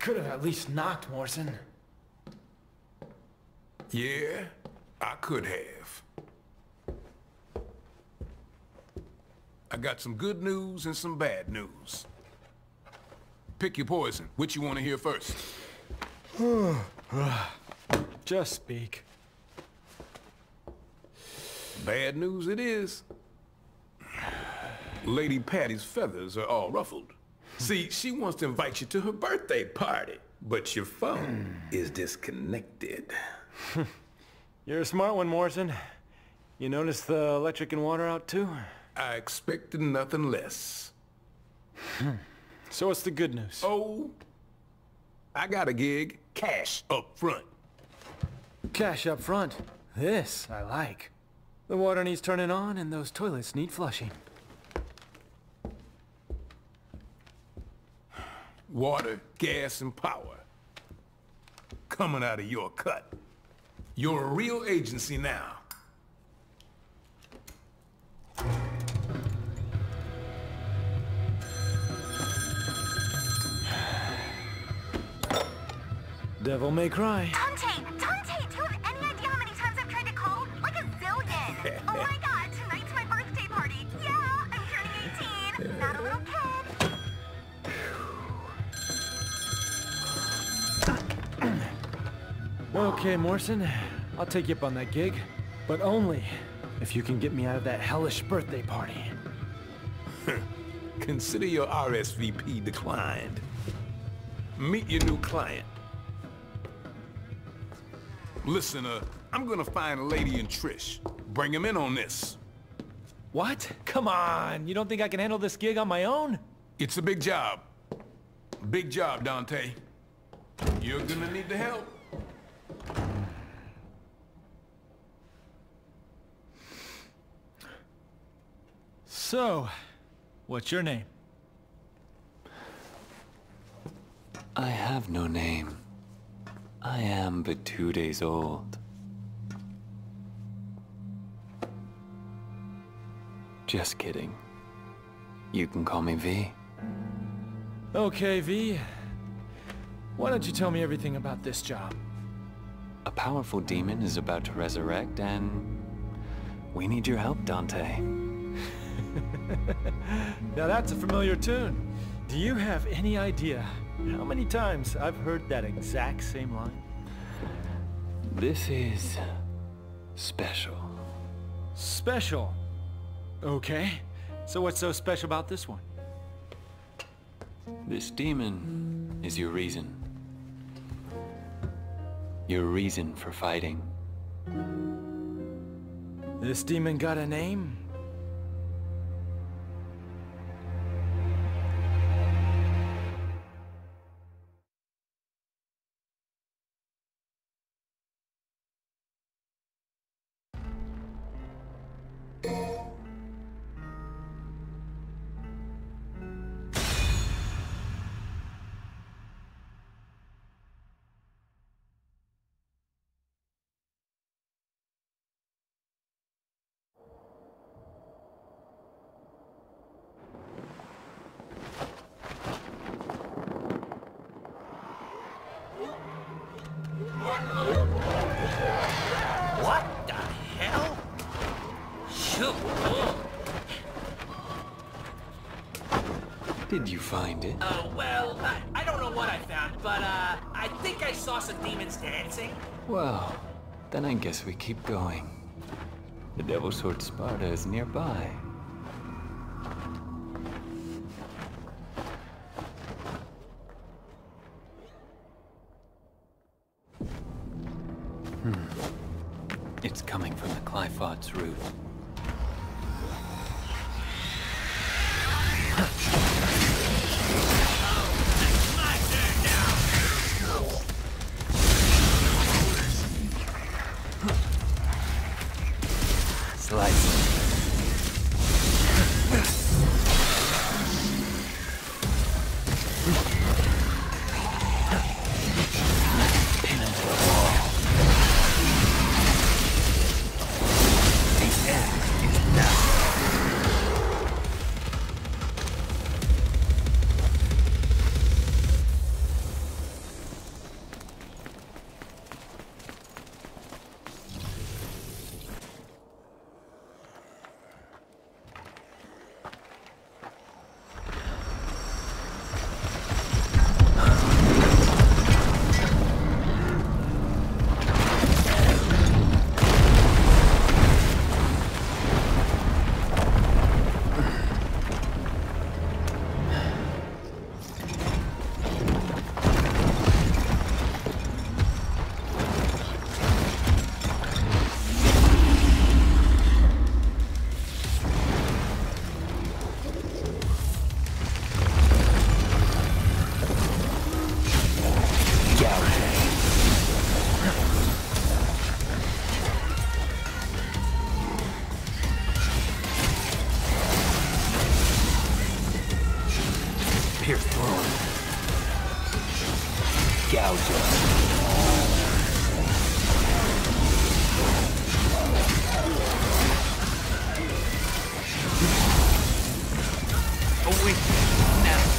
could have at least knocked, Morrison. Yeah, I could have. I got some good news and some bad news. Pick your poison. Which you want to hear first? Just speak. Bad news it is. Lady Patty's feathers are all ruffled. See, she wants to invite you to her birthday party, but your phone is disconnected. You're a smart one, Morrison. You notice the electric and water out too? I expected nothing less. So what's the good news? Oh, I got a gig. Cash up front. Cash up front. This I like. The water needs turning on and those toilets need flushing. Water, gas, and power. Coming out of your cut. You're a real agency now. Devil may cry. Okay, Morrison. I'll take you up on that gig. But only if you can get me out of that hellish birthday party. Consider your RSVP declined. Meet your new client. Listen, uh, I'm gonna find a Lady and Trish. Bring him in on this. What? Come on! You don't think I can handle this gig on my own? It's a big job. Big job, Dante. You're gonna need the help. So, what's your name? I have no name. I am but two days old. Just kidding. You can call me V. Okay, V. Why don't you tell me everything about this job? A powerful demon is about to resurrect, and we need your help, Dante. Now that's a familiar tune. Do you have any idea how many times I've heard that exact same line? This is special. Special. Okay. So what's so special about this one? This demon is your reason. Your reason for fighting. This demon got a name? Did you find it? Oh, well, I, I don't know what I found, but, uh, I think I saw some demons dancing. Well, then I guess we keep going. The Devil's Sword Sparta is nearby. Hmm. It's coming from the Qliphoth's root. Oh, Away now.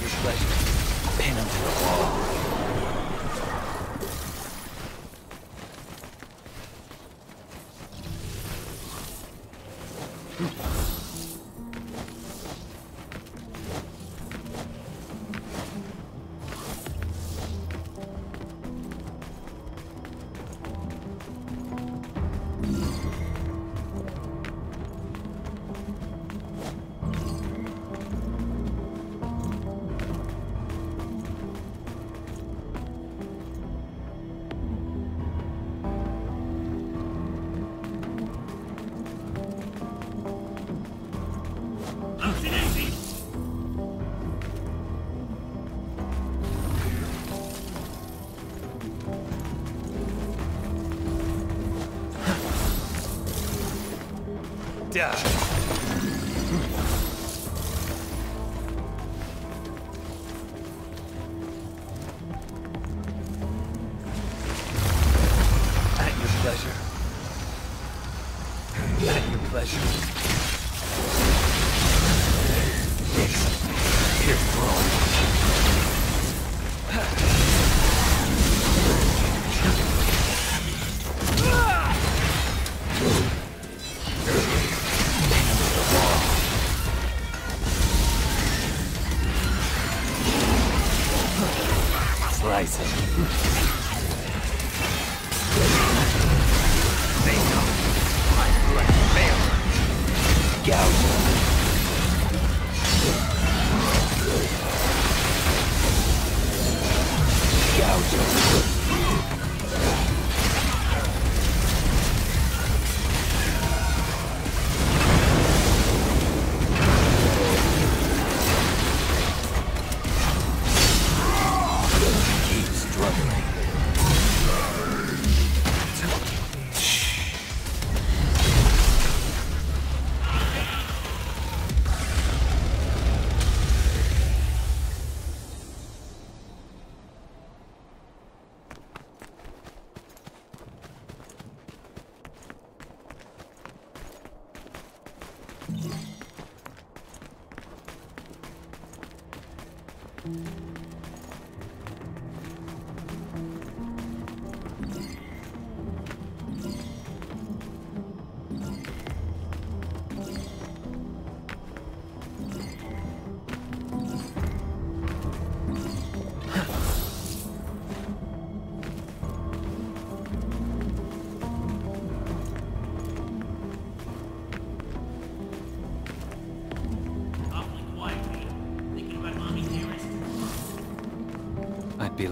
your pleasure. Pin him to the wall. die. Thank you.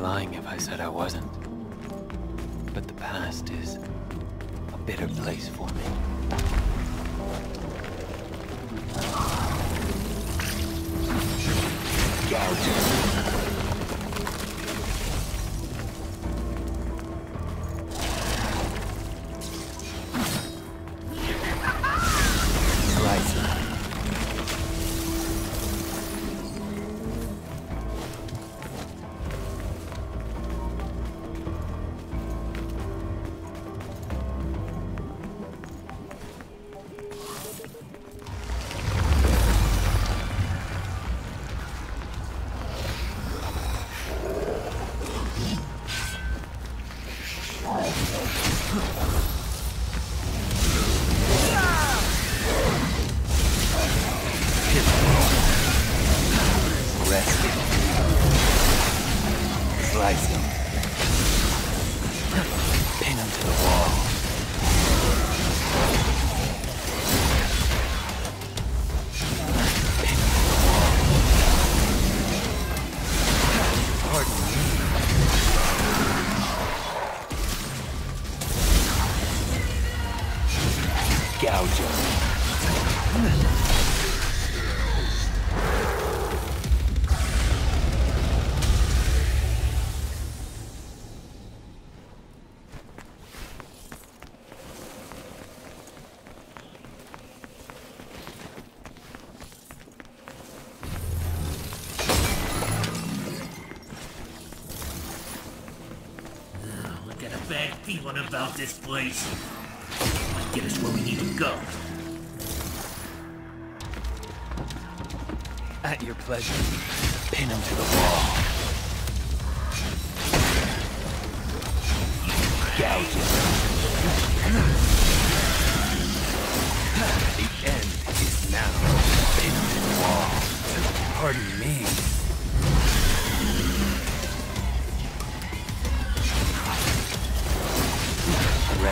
lying if I said I wasn't. But the past is a bitter place for this place. Let's get us where we need to go. At your pleasure. Pin him to the wall.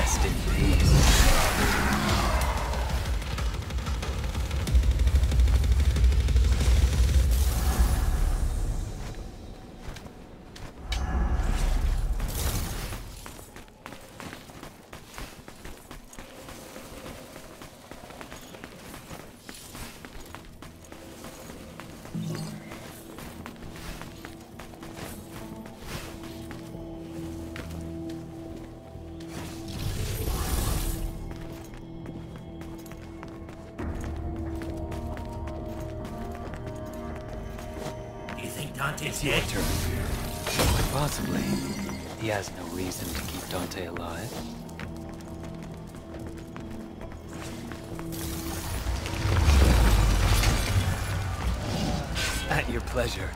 Rest in peace. at your pleasure.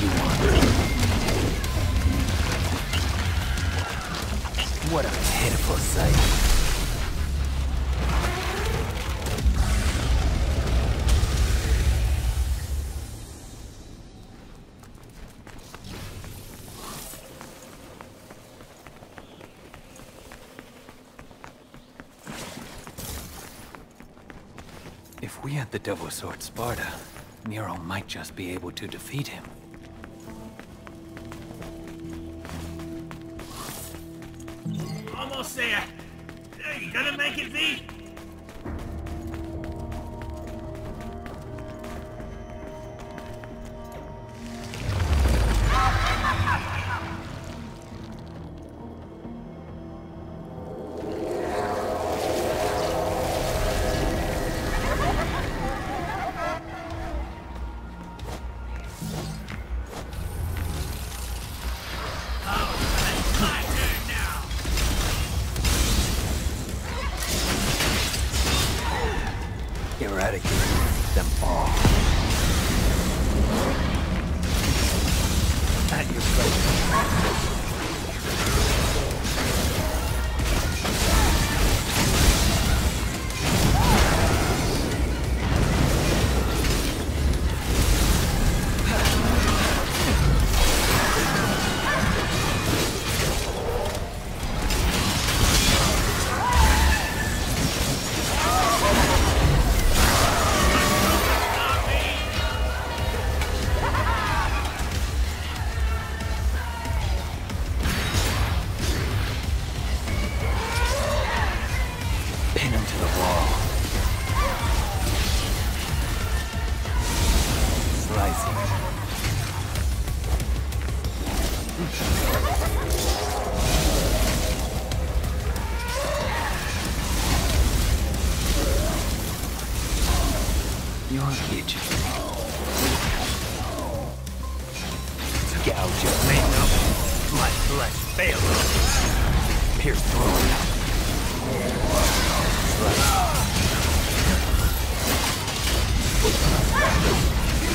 you want. What a pitiful sight. If we had the Devil Sword Sparta, Nero might just be able to defeat him.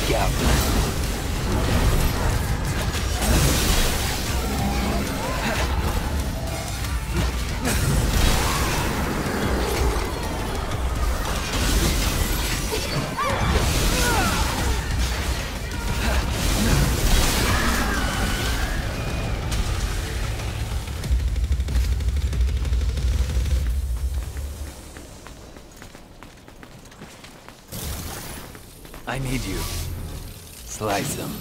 together. like them.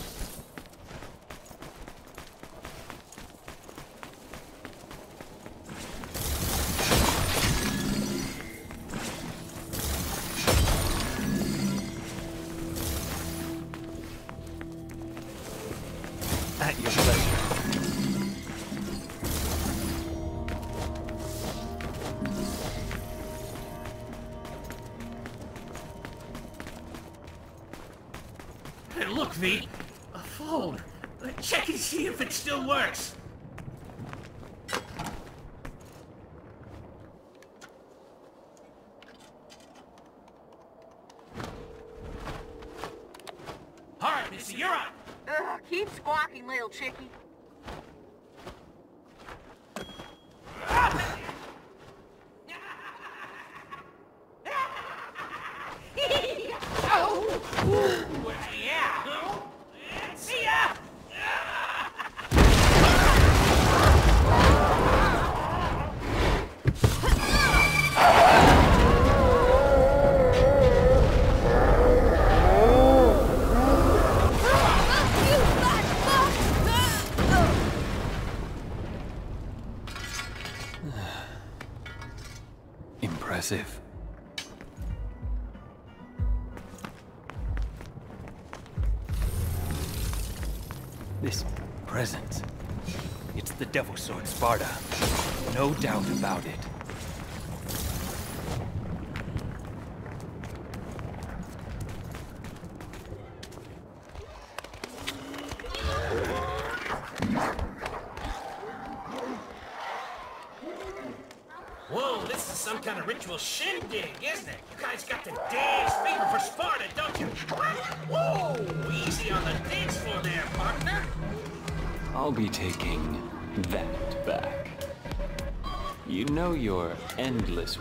Look, V! A phone! Check and see if it still works! Alright, Missy, you're up! Ugh, keep squawking, little chickie. impressive. This present. It's the Devil Sword Sparta. No doubt about it.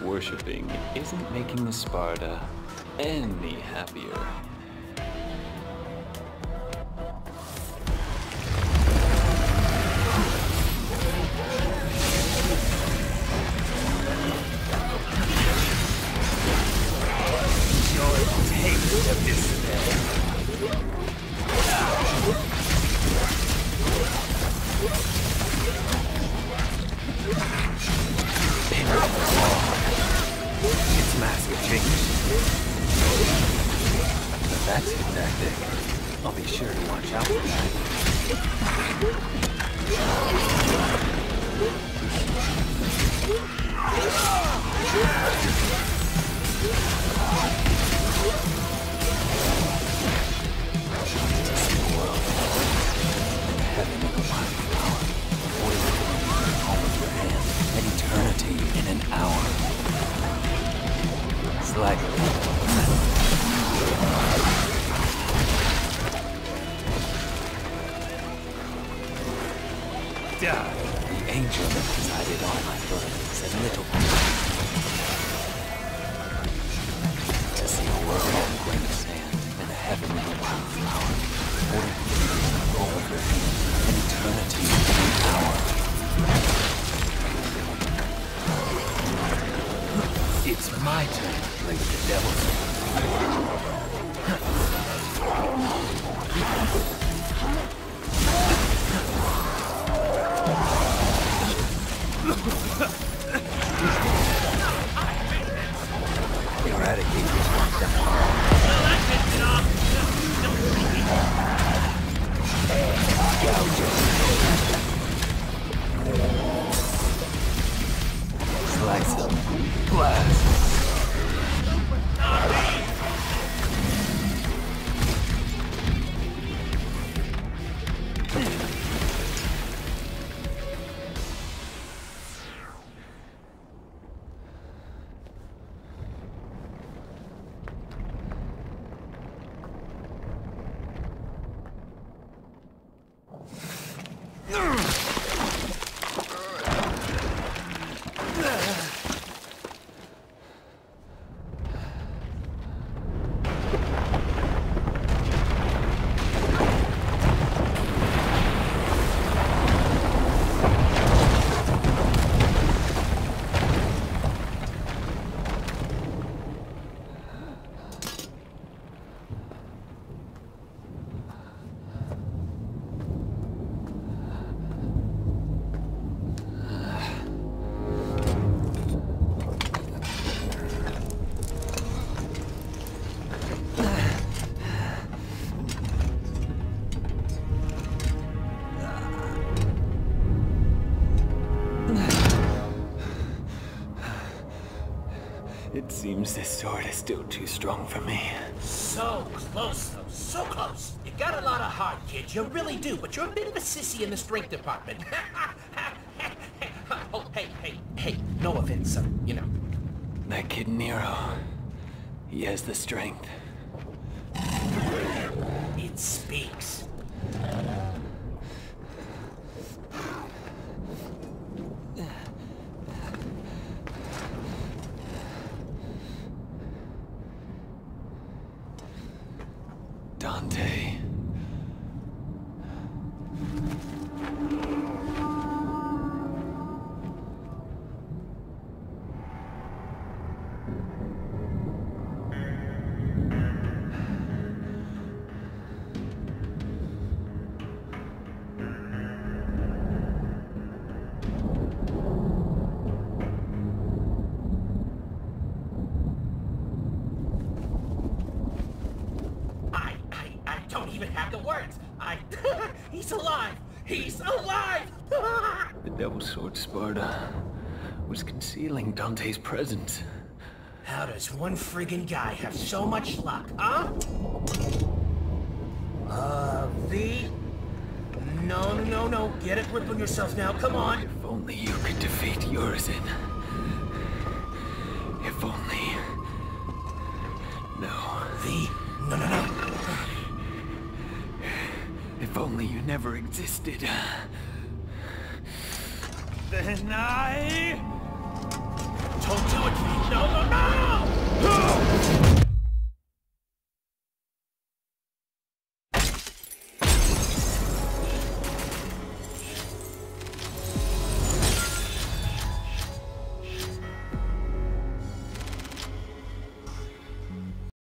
worshipping isn't making the Sparta any happier. Eradicate this one. Still too strong for me. So close, though. So close. You got a lot of heart, kid. You really do. But you're a bit of a sissy in the strength department. oh, hey, hey, hey. No offense, son. You know. That kid Nero, he has the strength. It speaks. Devil Sword Sparta was concealing Dante's presence. How does one friggin' guy have so much luck, huh? Uh, V? No, no, no, no. Get a grip on yourself now. Come on. If only you could defeat Urizen. If only... No. V? No, no, no. If only you never existed. Then I... Don't do it, No, no, no!